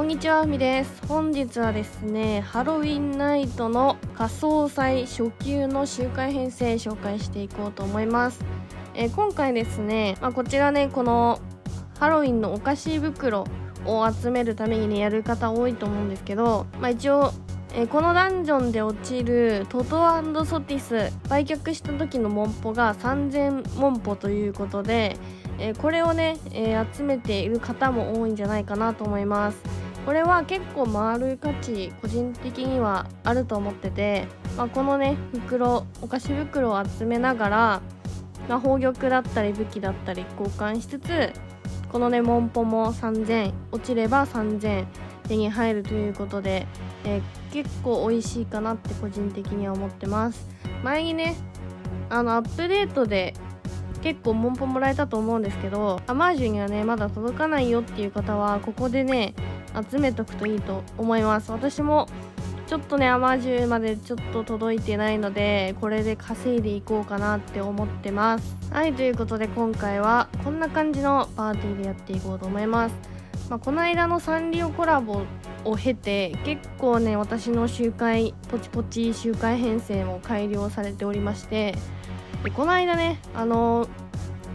こんにちは、みです。本日はですね、ハロウィンナイトの仮装祭初級の周回編成紹介していこうと思います。えー今回ですね、まあ、こちらね、このハロウィンのお菓子袋を集めるためにね、やる方多いと思うんですけど、まあ、一応、えーこのダンジョンで落ちるトトソティス売却した時のモンポが3000モンポということで、えーこれをね、え集めている方も多いんじゃないかなと思いますこれは結構回る価値個人的にはあると思ってて、まあ、このね袋お菓子袋を集めながら、まあ、宝玉だったり武器だったり交換しつつこのねモンポも3000落ちれば3000手に入るということで、えー結構美味しいかなって個人的には思ってます。前にねあのアップデートで結構モンポもらえたと思うんですけどアマージュにはねまだ届かないよっていう方はここでね集めとくといいと思います。私もちょっとねアマジュまでちょっと届いてないのでこれで稼いでいこうかなって思ってます。はいということで今回はこんな感じのパーティーでやっていこうと思います。まあ、この間のサンリオコラボを経て結構ね私の周回ポチポチ周回編成も改良されておりましてでこの間ねあの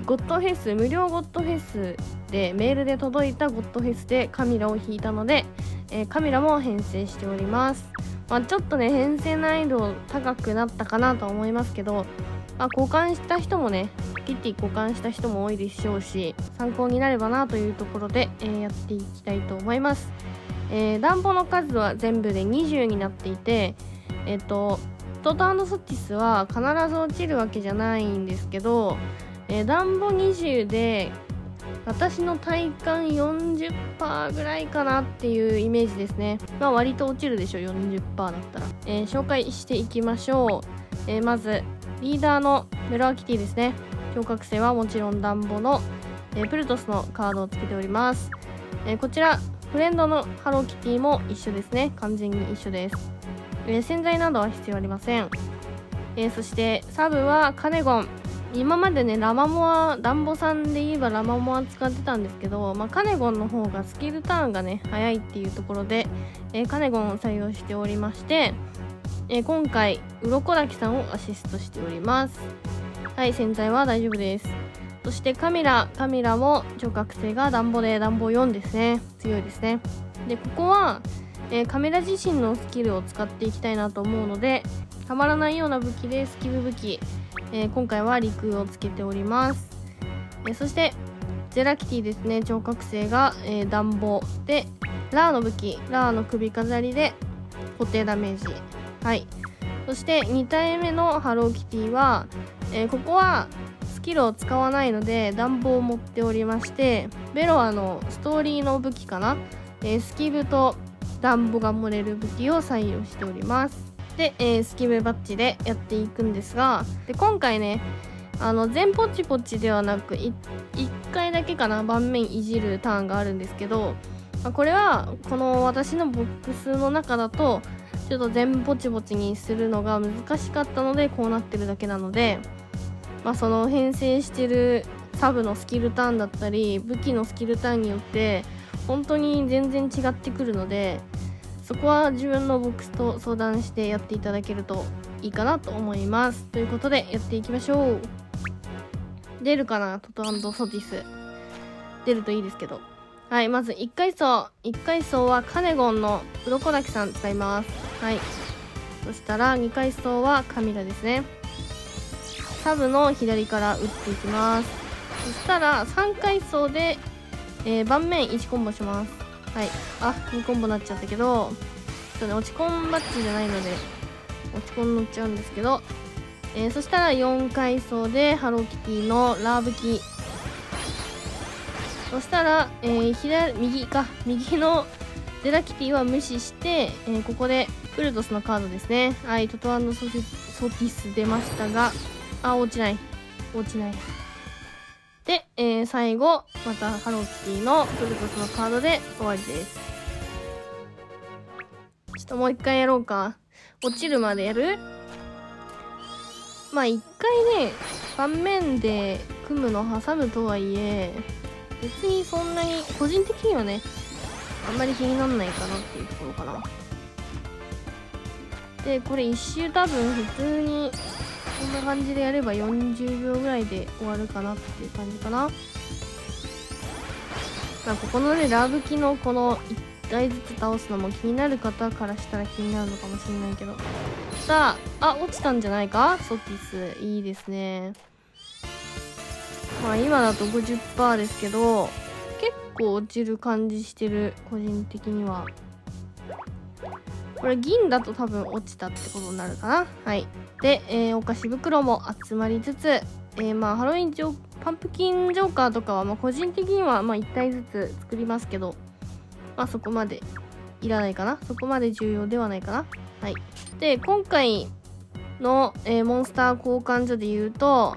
ゴッドフェス無料ゴッドフェスでメールで届いたゴッドフェスでカミラを引いたので、えーカミラも編成しております、まあ、ちょっとね編成難易度高くなったかなと思いますけど、まあ、交換した人もねキッティ交換した人も多いでしょうし参考になればなというところで、えーやっていきたいと思います、えー、暖房の数は全部で20になっていてえっ、とトートソティスは必ず落ちるわけじゃないんですけど、えー、暖房20で私の体感40%ぐらいかなっていうイメージですね。まあ割と落ちるでしょ40%だったら、えー紹介していきましょう、えーまずリーダーのメロアキティですね。聴覚性はもちろん暖房の、えープルトスのカードをつけております、えこちらフレンドのハローキティも一緒ですね。完全に一緒です、え洗剤などは必要ありません、えそしてサブはカネゴン。今までねラマモアダンボさんで言えばラマモア使ってたんですけど、まあ、カネゴンの方がスキルターンがね早いっていうところで、えーカネゴンを採用しておりまして、えー今回鱗滝さんをアシストしております。はい洗剤は大丈夫です。そしてカミラカミラも聴覚性が暖房で暖房4ですね。強いですね。でここは、えーカメラ自身のスキルを使っていきたいなと思うのでたまらないような武器でスキル武器えー今回は陸をつけております、えーそしてゼラキティですね。聴覚性が、えー暖房でラーの武器ラーの首飾りで固定ダメージ。はい。そして2体目のハローキティは、えーここはスキルを使わないので暖房を持っておりましてベロアのストーリーの武器かな、えースキブと暖房が漏れる武器を採用しております。で、えースキブバッジでやっていくんですがで今回ねあの全ポチポチではなく1回だけかな盤面いじるターンがあるんですけど、まあこれはこの私のボックスの中だとちょっと全ポチポチにするのが難しかったのでこうなってるだけなので、まあ、その編成してるサブのスキルターンだったり武器のスキルターンによって本当に全然違ってくるのでそこは自分のボックスと相談してやっていただけるといいかなと思います。ということでやっていきましょう。出るかな？トトソティス。出るといいですけど。はいまず1階層。1階層はカネゴンの鱗滝さん使います。はい。そしたら2階層はカミラですね。サブの左から打っていきます。そしたら3階層で、えー盤面1コンボします。はい。あ2コンボになっちゃったけどちょっとね落ちコンバッチじゃないので落ちコン乗っちゃうんですけど、えーそしたら4階層でハローキティのラーブキそしたら、えー左右か。右のゼラキティは無視して、えーここでプルトスのカードですね。はいトトソティソティス出ましたが。あ落ちない。落ちない。で、えー最後またハローキティのプルトスのカードで終わりです。ちょっともう一回やろうか。落ちるまでやる？まあ一回ね盤面で組むの挟むとはいえ別にそんなに個人的にはねあんまり気になんないかなっていうところかな。でこれ1周多分普通にこんな感じでやれば40秒ぐらいで終わるかなっていう感じかな。まあここのねラブキのこの1体ずつ倒すのも気になる方からしたら気になるのかもしれないけど。さああ落ちたんじゃないか？ソティス。いいですね。まあ今だと50%ですけど結構落ちる感じしてる個人的には。これ銀だと多分落ちたってことになるかな。はい。で、えー、お菓子袋も集まりつつ、えー、まあハロウィンジョパンプキンジョーカーとかは、まあ、個人的にはまあ1体ずつ作りますけどまあそこまでいらないかな。そこまで重要ではないかな。はい。で今回の、えー、モンスター交換所で言うと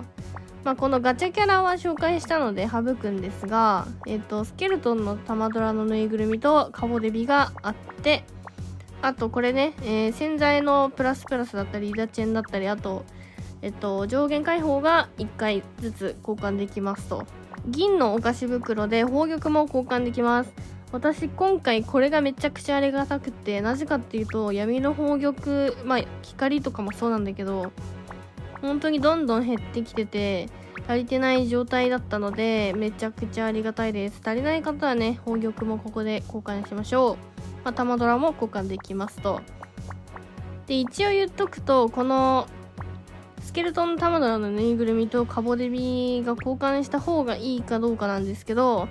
まあ、このガチャキャラは紹介したので省くんですが、えっ、と、スケルトンの玉ドラのぬいぐるみとカボデビがあって、あとこれね、えー、洗剤のプラスプラスだったり、イダチェンだったり、あと、えっと、上限解放が1回ずつ交換できますと。銀のお菓子袋で宝玉も交換できます。私今回これがめちゃくちゃありがたくて、なぜかっていうと、闇の宝玉、まあ、光とかもそうなんだけど、本当にどんどん減ってきてて足りてない状態だったのでめちゃくちゃありがたいです。足りない方はね宝玉もここで交換しましょう、まあ、玉ドラも交換できますと。で一応言っとくとこのスケルトン玉ドラのぬいぐるみとカボデビが交換した方がいいかどうかなんですけど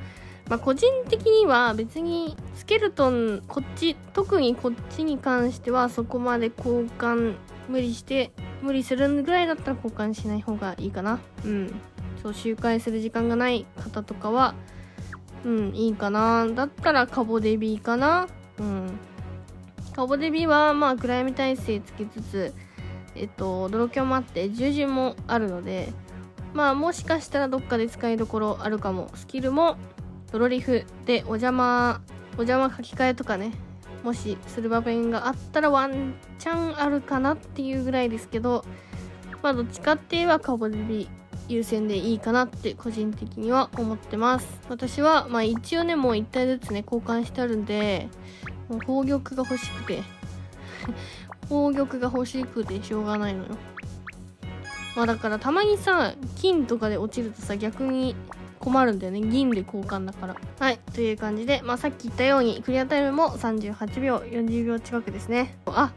まあ、個人的には別にスケルトンこっち特にこっちに関してはそこまで交換無理して無理するぐらいだったら交換しない方がいいかな。うん。そう周回する時間がない方とかはうんいいかな。だったらカボデビーかな。うん。カボデビーはまあ暗闇耐性つけつつえっと泥鏡もあって従順もあるのでまあもしかしたらどっかで使いどころあるかも。スキルもドロリフでお邪魔お邪魔書き換えとかねもしする場面があったらワンチャンあるかなっていうぐらいですけどまあどっちかって言えばカボデビ優先でいいかなって個人的には思ってます。私はまあ一応ねもう1体ずつね交換してあるんでもう宝玉が欲しくて宝玉が欲しくてしょうがないのよ。まあだからたまにさ金とかで落ちるとさ逆に困るんだよね。銀で交換だから。はい。という感じで、まあ、さっき言ったようにクリアタイムも38秒40秒近くですね。あ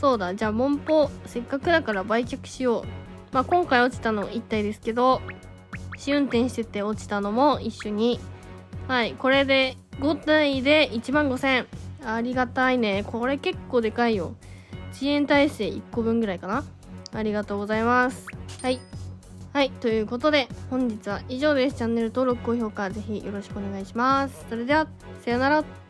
そうだ。じゃあモンポせっかくだから売却しよう。まあ今回落ちたの1体ですけど試運転してて落ちたのも一緒に。はい。これで5体で1万5000ありがたいね。これ結構でかいよ。遅延耐性1個分ぐらいかな。ありがとうございます。はいはい、ということで本日は以上です。チャンネル登録、高評価ぜひよろしくお願いします。それでは、さよなら。